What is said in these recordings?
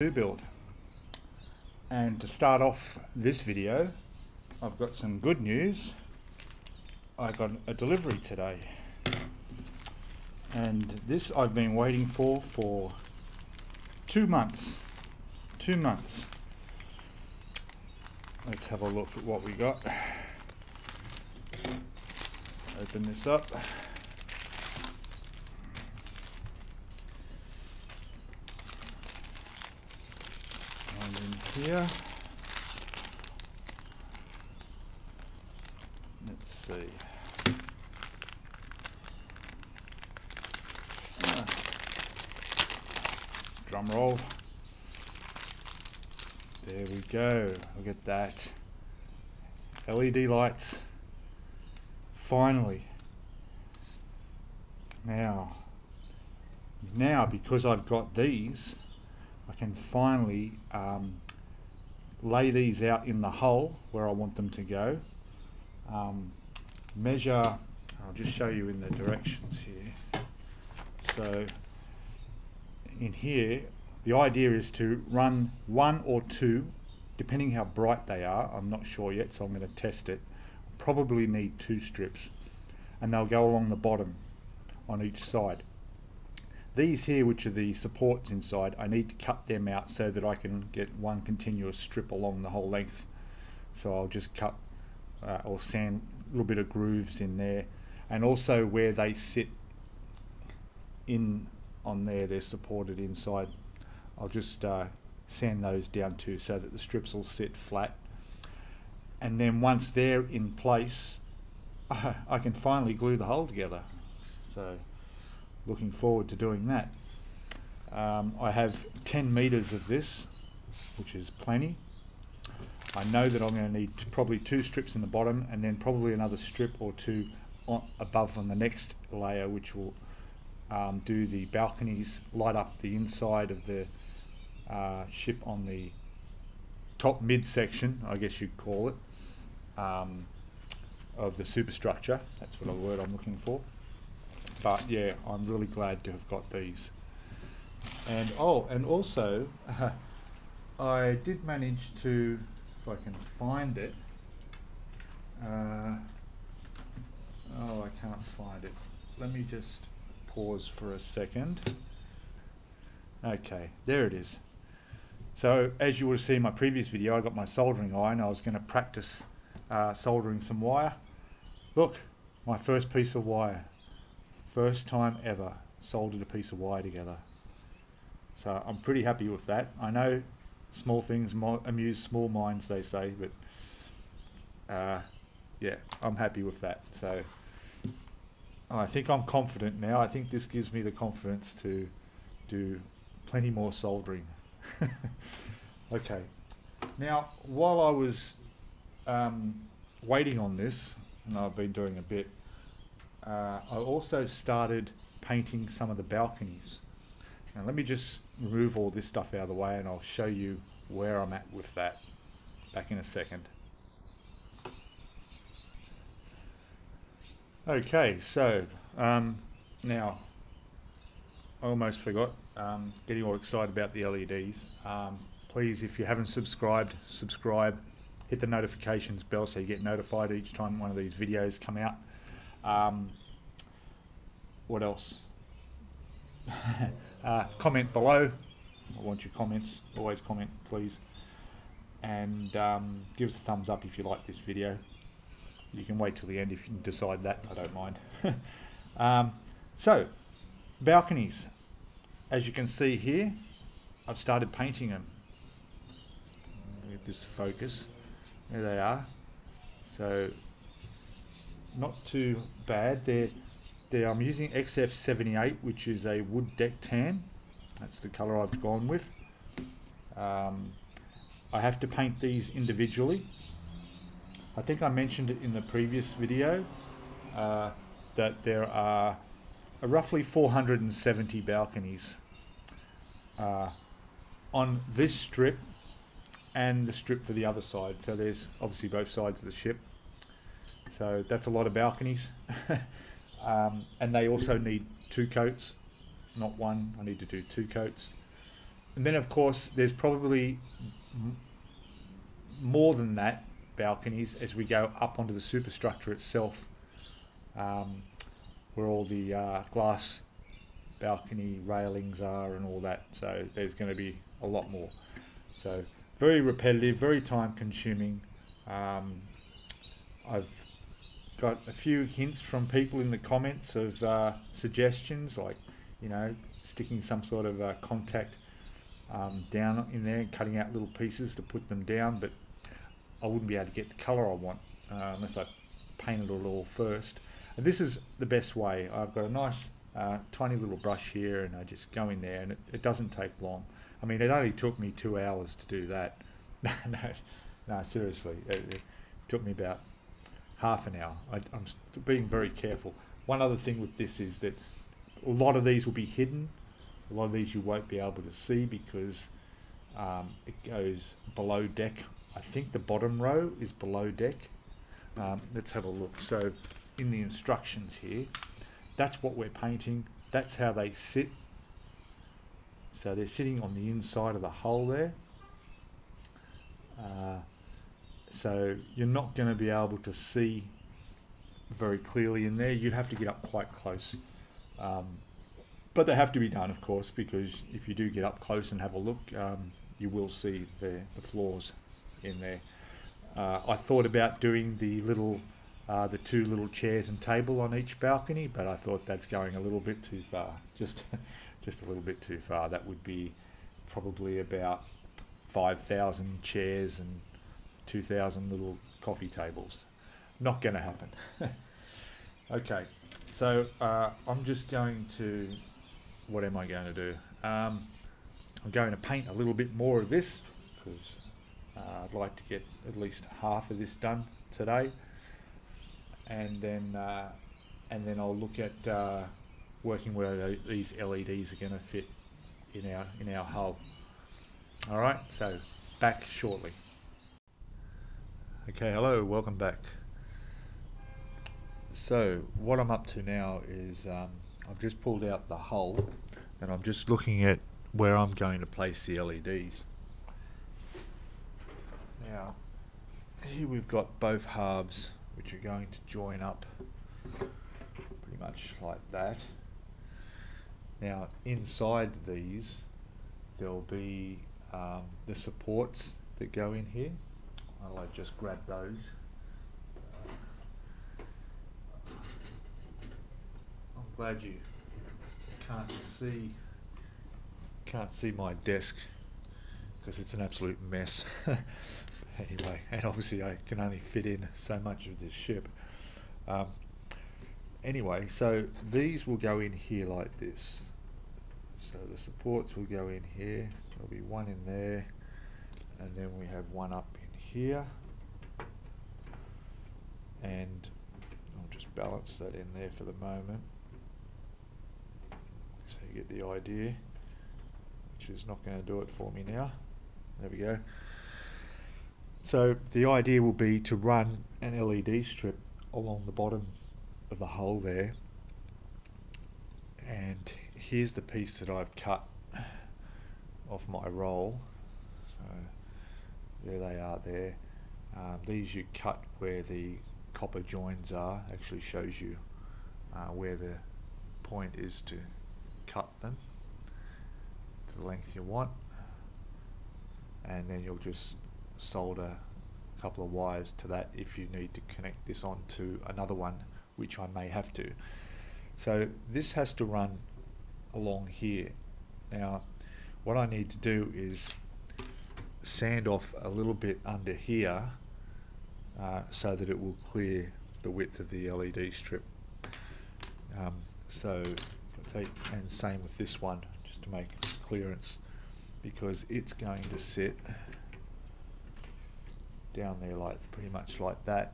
do build. And to start off this video, I've got some good news. I got a delivery today. And this I've been waiting for for two months. Two months. Let's have a look at what we got. Open this up. And in here, let's see. Ah. Drum roll. There we go. Look at that. LED lights. Finally. Now, now because I've got these, I can finally um, lay these out in the hole where I want them to go. Um, measure, I'll just show you in the directions here. So in here, the idea is to run one or two, depending how bright they are, I'm not sure yet, so I'm going to test it. Probably need two strips, and they'll go along the bottom on each side. These here, which are the supports inside, I need to cut them out so that I can get one continuous strip along the whole length. So I'll just cut uh, or sand a little bit of grooves in there, and also where they sit in on there, they're supported inside. I'll just uh, sand those down too so that the strips will sit flat. And then once they're in place, I can finally glue the whole together. So looking forward to doing that. Um, I have 10 meters of this, which is plenty. I know that I'm going to need probably two strips in the bottom and then probably another strip or two on, above on the next layer, which will um, do the balconies, light up the inside of the uh, ship on the top midsection, I guess you'd call it, um, of the superstructure. That's what a word I'm looking for but yeah, I'm really glad to have got these. And oh, and also, uh, I did manage to, if I can find it. Uh, oh, I can't find it. Let me just pause for a second. Okay, there it is. So as you will see in my previous video, I got my soldering iron. I was going to practice uh, soldering some wire. Look, my first piece of wire. First time ever soldered a piece of wire together. So I'm pretty happy with that. I know small things amuse small minds, they say, but uh, yeah, I'm happy with that. So I think I'm confident now. I think this gives me the confidence to do plenty more soldering. okay. Now, while I was um, waiting on this, and I've been doing a bit, uh, I also started painting some of the balconies. Now let me just remove all this stuff out of the way and I'll show you where I'm at with that back in a second. Okay, so um, now I almost forgot um, getting all excited about the LEDs. Um, please, if you haven't subscribed, subscribe. Hit the notifications bell so you get notified each time one of these videos come out. Um, what else? uh, comment below. I want your comments. Always comment, please. And um, give us a thumbs up if you like this video. You can wait till the end if you decide that. I don't mind. um, so, balconies. As you can see here, I've started painting them. Get this focus. There they are. So not too bad. They're, they're, I'm using XF78, which is a wood deck tan. That's the colour I've gone with. Um, I have to paint these individually. I think I mentioned it in the previous video uh, that there are roughly 470 balconies uh, on this strip and the strip for the other side. So there's obviously both sides of the ship. So that's a lot of balconies. um, and they also need two coats, not one. I need to do two coats. and then of course there's probably more than that balconies as we go up onto the superstructure itself, um, where all the uh, glass balcony railings are and all that. So there's going to be a lot more. So very repetitive, very time consuming. Um, I've got a few hints from people in the comments of uh, suggestions, like you know, sticking some sort of uh, contact um, down in there, and cutting out little pieces to put them down. But I wouldn't be able to get the colour I want uh, unless I painted it all first. And this is the best way. I've got a nice uh, tiny little brush here, and I just go in there, and it, it doesn't take long. I mean, it only took me two hours to do that. no, no, no, seriously, it, it took me about half an hour. I, am being very careful. One other thing with this is that a lot of these will be hidden. A lot of these you won't be able to see because um, it goes below deck. I think the bottom row is below deck. Um, let's have a look. So in the instructions here, that's what we're painting. That's how they sit. So they're sitting on the inside of the hull there. Uh, so you're not going to be able to see very clearly in there. You'd have to get up quite close. Um, but they have to be done, of course, because if you do get up close and have a look, um, you will see the, the flaws in there. Uh, I thought about doing the little, uh, the two little chairs and table on each balcony, but I thought that's going a little bit too far. Just, just a little bit too far. That would be probably about 5,000 chairs and 2,000 little coffee tables. Not going to happen. okay, so uh, I'm just going to, what am I going to do? Um, I'm going to paint a little bit more of this because uh, I'd like to get at least half of this done today, and then uh, and then I'll look at uh, working where these LEDs are going to fit in our in our hull. All right, so back shortly. Okay, hello, welcome back. So, what I'm up to now is um, I've just pulled out the hull and I'm just looking at where I'm going to place the LEDs. Now, here we've got both halves which are going to join up pretty much like that. Now, inside these, there'll be um, the supports that go in here. I'll just grab those. I'm glad you can't see can't see my desk because it's an absolute mess. anyway, and obviously I can only fit in so much of this ship. Um, anyway, so these will go in here like this. So the supports will go in here. There'll be one in there, and then we have one up here. And I'll just balance that in there for the moment. So you get the idea which is not going to do it for me now. There we go. So the idea will be to run an LED strip along the bottom of the hull there. And here's the piece that I've cut off my roll there they are there. Um, these you cut where the copper joins are, actually shows you uh, where the point is to cut them to the length you want and then you'll just solder a couple of wires to that if you need to connect this on to another one which I may have to. So this has to run along here. Now what I need to do is sand off a little bit under here uh, so that it will clear the width of the LED strip. Um, so take and same with this one just to make clearance because it's going to sit down there like pretty much like that.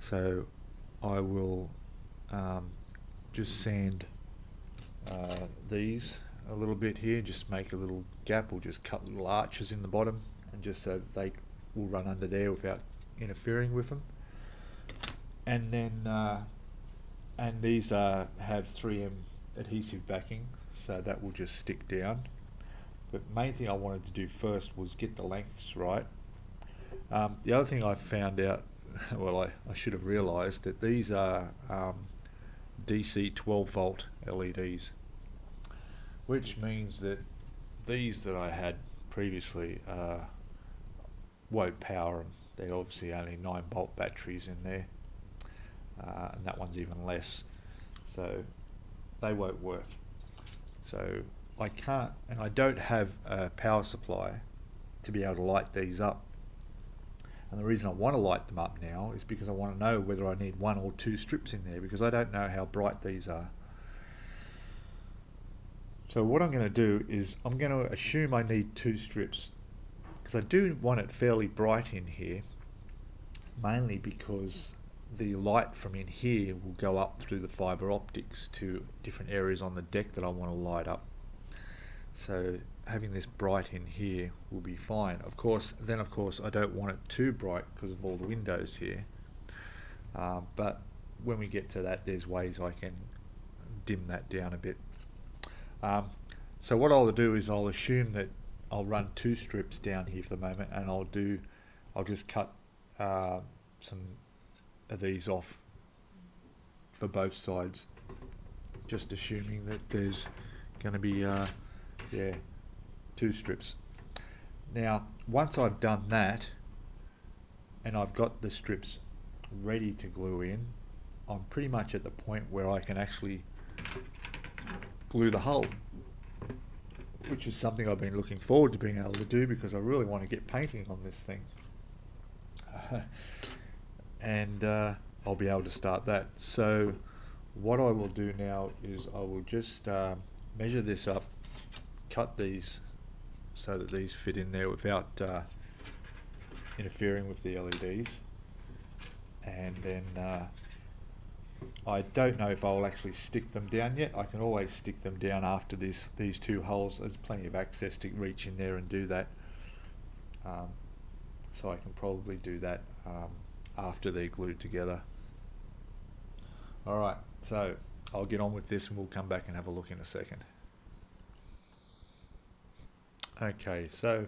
So I will um, just sand uh, these a little bit here, just make a little gap or just cut little arches in the bottom and just so they will run under there without interfering with them. And then, uh, and these uh, have 3M adhesive backing, so that will just stick down. but main thing I wanted to do first was get the lengths right. Um, the other thing I found out, well, I, I should have realised that these are um, DC 12 volt LEDs, which means that these that I had previously uh, won't power them. They're obviously only 9 volt batteries in there, uh, and that one's even less, so they won't work. So I can't, and I don't have a power supply to be able to light these up. And the reason I want to light them up now is because I want to know whether I need one or two strips in there because I don't know how bright these are. So what I'm going to do is I'm going to assume I need two strips because I do want it fairly bright in here mainly because the light from in here will go up through the fiber optics to different areas on the deck that I want to light up. So having this bright in here will be fine. Of course, then of course I don't want it too bright because of all the windows here. Uh, but when we get to that, there's ways I can dim that down a bit. Um, so what I'll do is I'll assume that I'll run two strips down here for the moment, and I'll do, I'll just cut uh, some of these off for both sides, just assuming that there's going to be, uh, yeah, two strips. Now, once I've done that, and I've got the strips ready to glue in, I'm pretty much at the point where I can actually glue the hull, which is something I've been looking forward to being able to do because I really want to get painting on this thing. and uh, I'll be able to start that. So what I will do now is I will just uh, measure this up, cut these so that these fit in there without uh, interfering with the LEDs and then uh, I don't know if I'll actually stick them down yet. I can always stick them down after this these two holes. There's plenty of access to reach in there and do that. Um, so I can probably do that um, after they're glued together. Alright so I'll get on with this and we'll come back and have a look in a second. Okay, so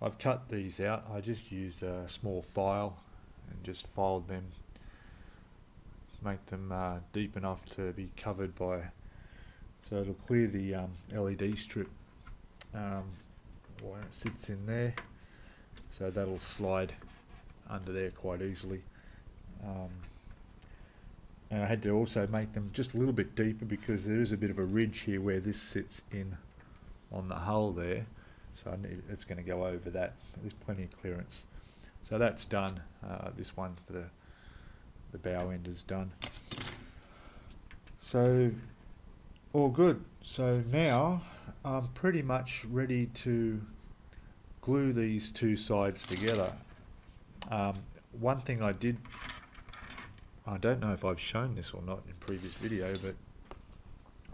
I've cut these out. I just used a small file and just filed them, make them uh, deep enough to be covered by, so it'll clear the um, LED strip um, when it sits in there. So that'll slide under there quite easily. Um, and I had to also make them just a little bit deeper because there is a bit of a ridge here where this sits in on the hull there so need, it's going to go over that. There's plenty of clearance. So that's done. Uh, this one for the, the bow end is done. So all good. So now I'm pretty much ready to glue these two sides together. Um, one thing I did, I don't know if I've shown this or not in previous video, but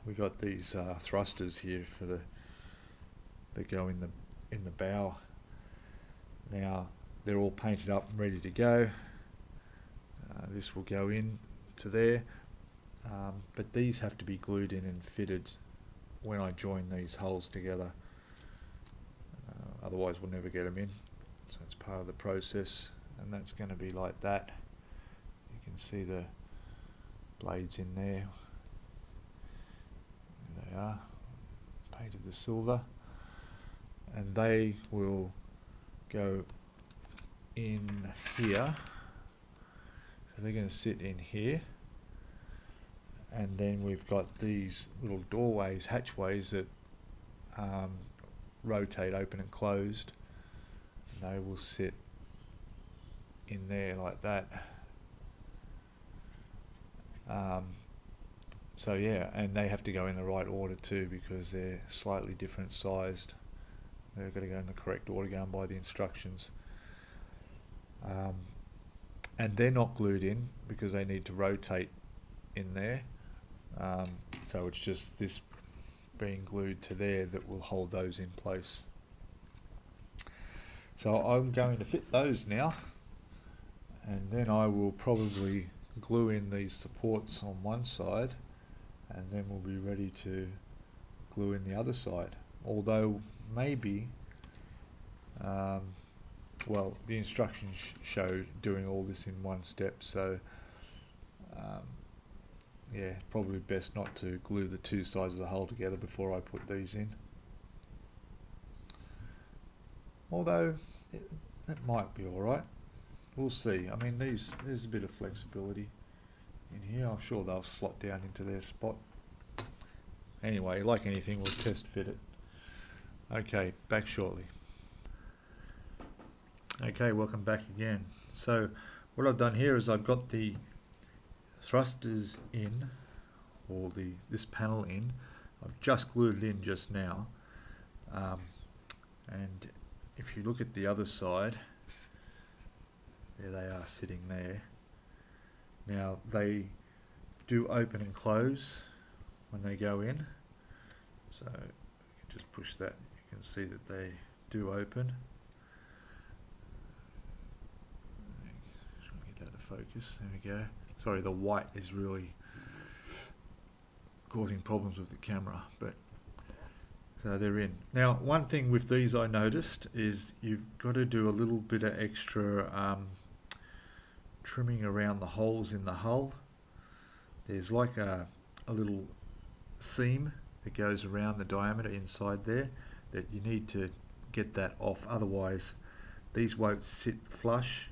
we got these uh, thrusters here for the that go in the in the bow. Now they're all painted up and ready to go. Uh, this will go in to there, um, but these have to be glued in and fitted when I join these holes together. Uh, otherwise we'll never get them in. So it's part of the process and that's going to be like that. You can see the blades in there. There they are, painted the silver and they will go in here they're going to sit in here. And then we've got these little doorways hatchways that um, rotate open and closed. And they will sit in there like that. Um, so yeah and they have to go in the right order too because they're slightly different sized. They've got to go in the correct order going by the instructions. Um, and they're not glued in because they need to rotate in there. Um, so it's just this being glued to there that will hold those in place. So I'm going to fit those now and then I will probably glue in these supports on one side and then we'll be ready to glue in the other side although maybe, um, well, the instructions show doing all this in one step, so um, yeah, probably best not to glue the two sides of the hull together before I put these in. Although it, that might be all right. We'll see. I mean, these there's a bit of flexibility in here. I'm sure they'll slot down into their spot. Anyway, like anything, we'll test fit it. Okay, back shortly. Okay, welcome back again. So, what I've done here is I've got the thrusters in, or the this panel in. I've just glued it in just now, um, and if you look at the other side, there they are sitting there. Now they do open and close when they go in. So you can just push that, you can see that they do open. Try to get that to focus. There we go. Sorry, the white is really causing problems with the camera, but so they're in. Now, one thing with these I noticed is you've got to do a little bit of extra um, trimming around the holes in the hull. There's like a, a little seam that goes around the diameter inside there that you need to get that off otherwise these won't sit flush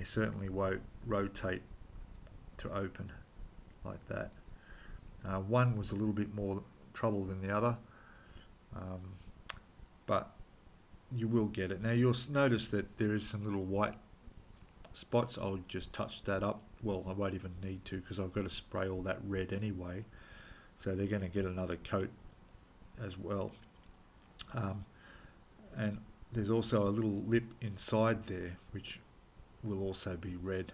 they certainly won't rotate to open like that. Uh, one was a little bit more trouble than the other um, but you will get it. Now you'll notice that there is some little white spots. I'll just touch that up. Well, I won't even need to because I've got to spray all that red anyway. So they're going to get another coat as well. Um, and there's also a little lip inside there which will also be red.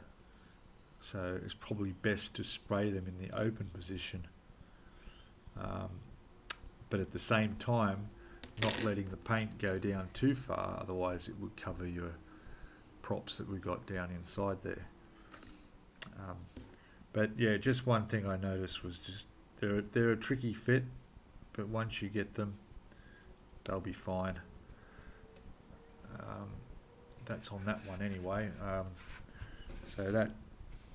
So it's probably best to spray them in the open position. Um, but at the same time not letting the paint go down too far otherwise it would cover your props that we got down inside there um, but yeah just one thing I noticed was just they're, they're a tricky fit but once you get them they'll be fine um, that's on that one anyway. Um, so that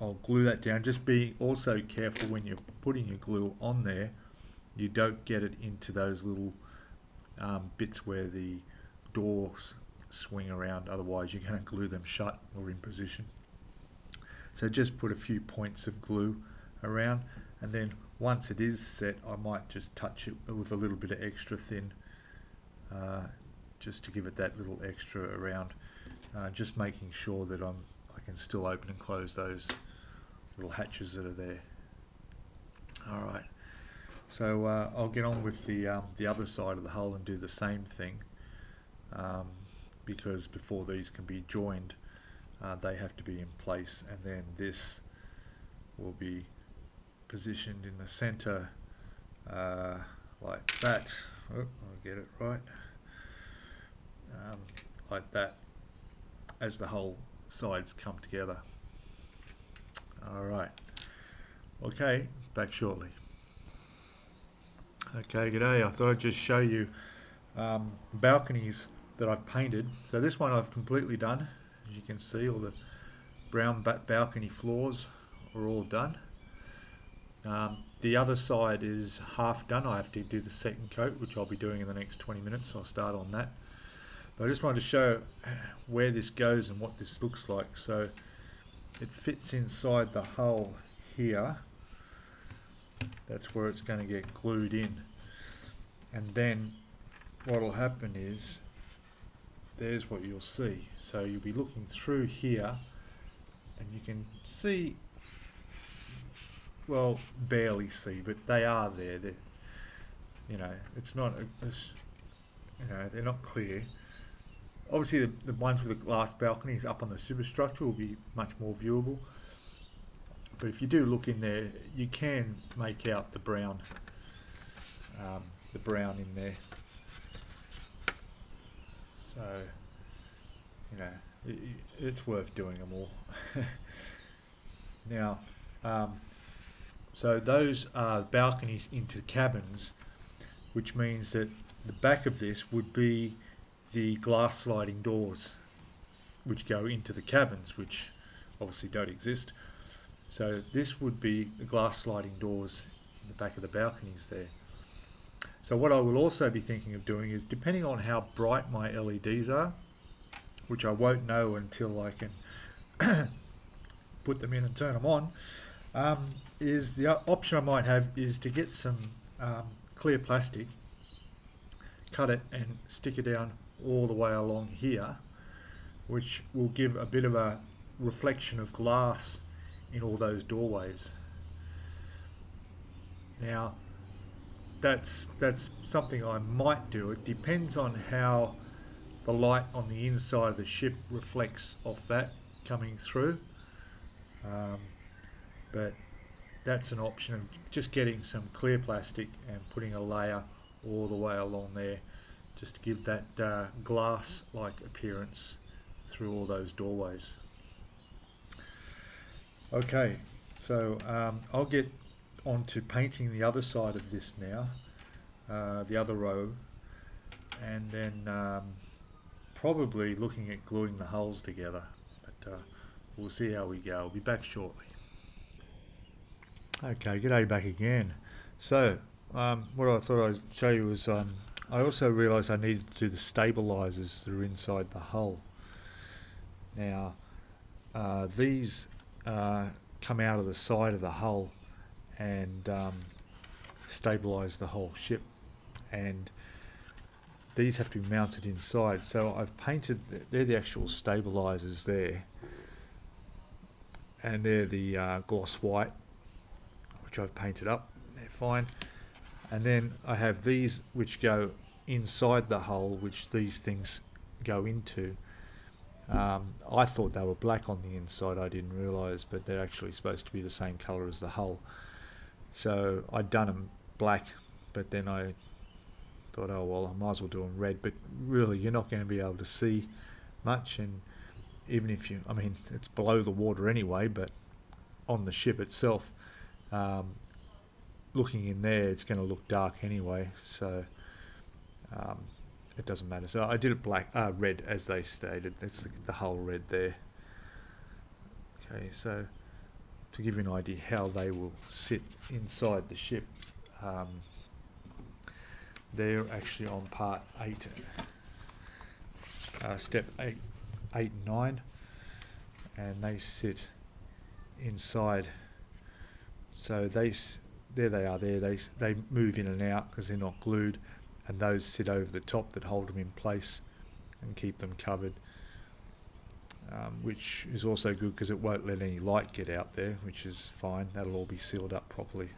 I'll glue that down. Just be also careful when you're putting your glue on there you don't get it into those little um, bits where the doors swing around. Otherwise you're going to glue them shut or in position. So just put a few points of glue around and then once it is set I might just touch it with a little bit of extra thin uh, just to give it that little extra around uh, just making sure that I'm I can still open and close those little hatches that are there. Alright so uh, I'll get on with the um, the other side of the hull and do the same thing um, because before these can be joined uh, they have to be in place and then this will be positioned in the center uh, like that. Oh, I'll get it right. Um, like that as the whole sides come together alright okay back shortly Okay, g'day. I thought I'd just show you um, balconies that I've painted. So this one I've completely done. As you can see, all the brown balcony floors are all done. Um, the other side is half done. I have to do the second coat, which I'll be doing in the next 20 minutes. I'll start on that. But I just wanted to show where this goes and what this looks like. So it fits inside the hull here. That's where it's going to get glued in. And then what will happen is there's what you'll see. So you'll be looking through here and you can see well barely see but they are there. They you know it's not a, you know they're not clear obviously the, the ones with the glass balconies up on the superstructure will be much more viewable but if you do look in there, you can make out the brown, um, the brown in there. So, you know, it, it's worth doing them all. now, um, so those are balconies into cabins, which means that the back of this would be the glass sliding doors which go into the cabins, which obviously don't exist. So this would be the glass sliding doors in the back of the balconies there. So what I will also be thinking of doing is, depending on how bright my LEDs are, which I won't know until I can put them in and turn them on, um, is the option I might have is to get some um, clear plastic, cut it and stick it down all the way along here, which will give a bit of a reflection of glass in all those doorways. Now, that's that's something I might do. It depends on how the light on the inside of the ship reflects off that coming through. Um, but that's an option of just getting some clear plastic and putting a layer all the way along there just to give that uh, glass-like appearance through all those doorways. Okay, so um, I'll get on to painting the other side of this now, uh, the other row, and then um, probably looking at gluing the hulls together. But uh, we'll see how we go. I'll be back shortly. Okay, g'day back again. So, um, what I thought I'd show you was um, I also realised I needed to do the stabilisers that are inside the hull. Now, uh, these uh, come out of the side of the hull and um, stabilise the whole ship. And these have to be mounted inside. So I've painted, they're the actual stabilisers there. And they're the uh, gloss white, which I've painted up. They're fine. And then I have these which go inside the hull, which these things go into. Um, I thought they were black on the inside, I didn't realise, but they're actually supposed to be the same colour as the hull. So I'd done them black, but then I thought, oh well, I might as well do them red. But really, you're not going to be able to see much, and even if you, I mean, it's below the water anyway, but on the ship itself, um, looking in there, it's going to look dark anyway. So it doesn't matter. So I did it black, uh, red as they stated. That's the, the whole red there. Okay, so to give you an idea how they will sit inside the ship, um, they're actually on part eight, uh, step eight, eight and nine, and they sit inside. So they, there they are. There they they move in and out because they're not glued and those sit over the top that hold them in place and keep them covered um, which is also good because it won't let any light get out there which is fine. That'll all be sealed up properly.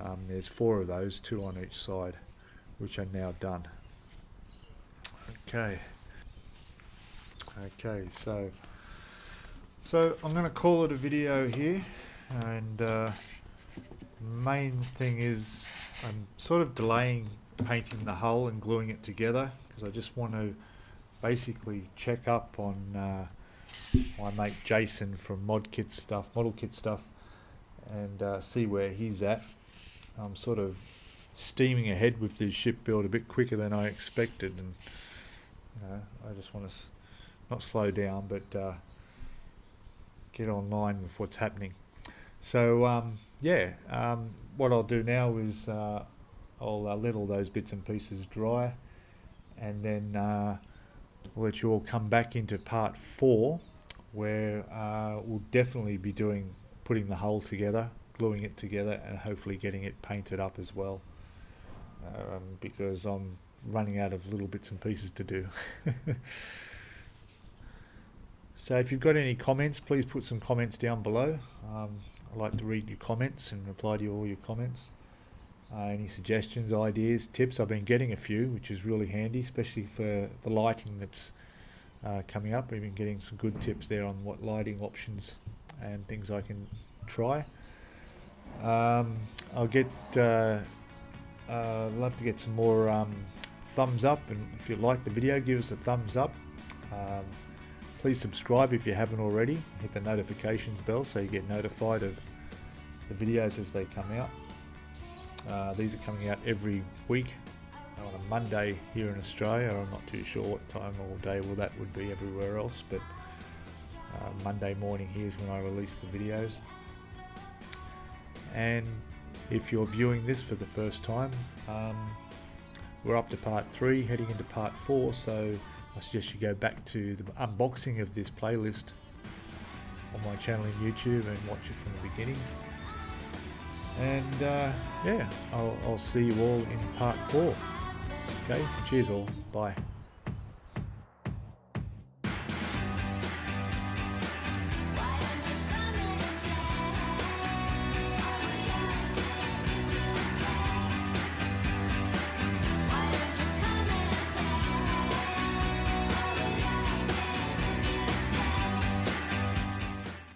Um, there's four of those two on each side which are now done. Okay. Okay so so I'm going to call it a video here and uh, main thing is I'm sort of delaying painting the hull and gluing it together because I just want to basically check up on uh, my mate Jason from Mod Kit stuff, Model Kit stuff, and uh, see where he's at. I'm sort of steaming ahead with this ship build a bit quicker than I expected, and you know, I just want to not slow down, but uh, get online with what's happening. So um, yeah, um, what I'll do now is uh, I'll uh, let all those bits and pieces dry and then uh, we'll let you all come back into part four where uh, we'll definitely be doing putting the hull together gluing it together and hopefully getting it painted up as well. Um, because I'm running out of little bits and pieces to do. So if you've got any comments please put some comments down below. Um, I like to read your comments and reply to all your comments uh, any suggestions, ideas, tips? I've been getting a few, which is really handy, especially for the lighting that's uh, coming up. We've been getting some good tips there on what lighting options and things I can try. Um, I'll get uh, uh, love to get some more um, thumbs up, and if you like the video, give us a thumbs up. Um, please subscribe if you haven't already. Hit the notifications bell so you get notified of the videos as they come out. Uh, these are coming out every week on a Monday here in Australia. I'm not too sure what time or day well that would be everywhere else, but uh, Monday morning here is when I release the videos. And if you're viewing this for the first time, um, we're up to part three, heading into part four. So I suggest you go back to the unboxing of this playlist on my channel in YouTube and watch it from the beginning. And uh, yeah, I'll, I'll see you all in part four. Okay, cheers all. Bye.